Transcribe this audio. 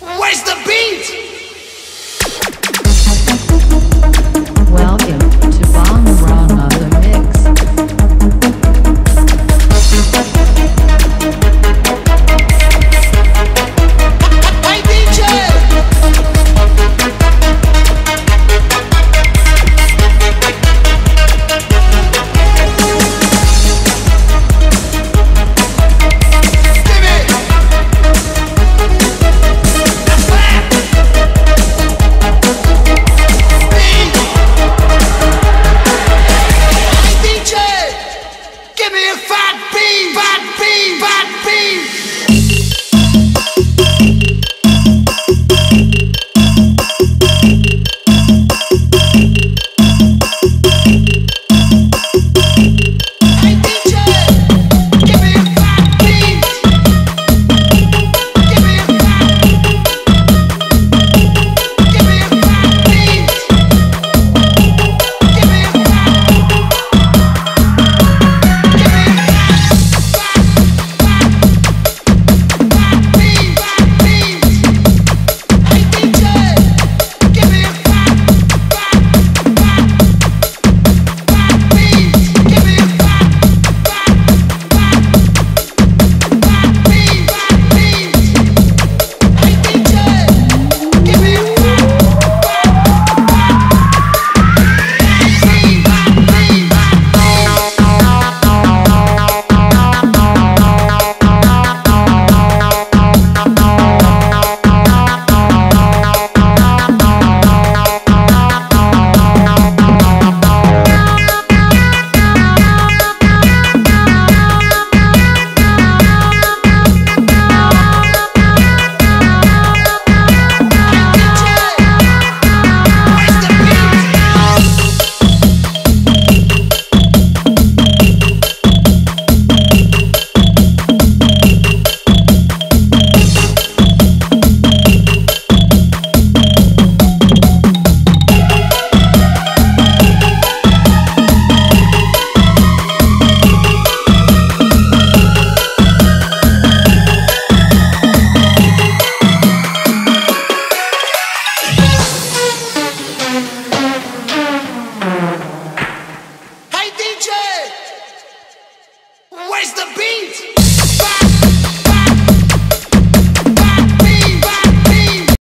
Where's the beat?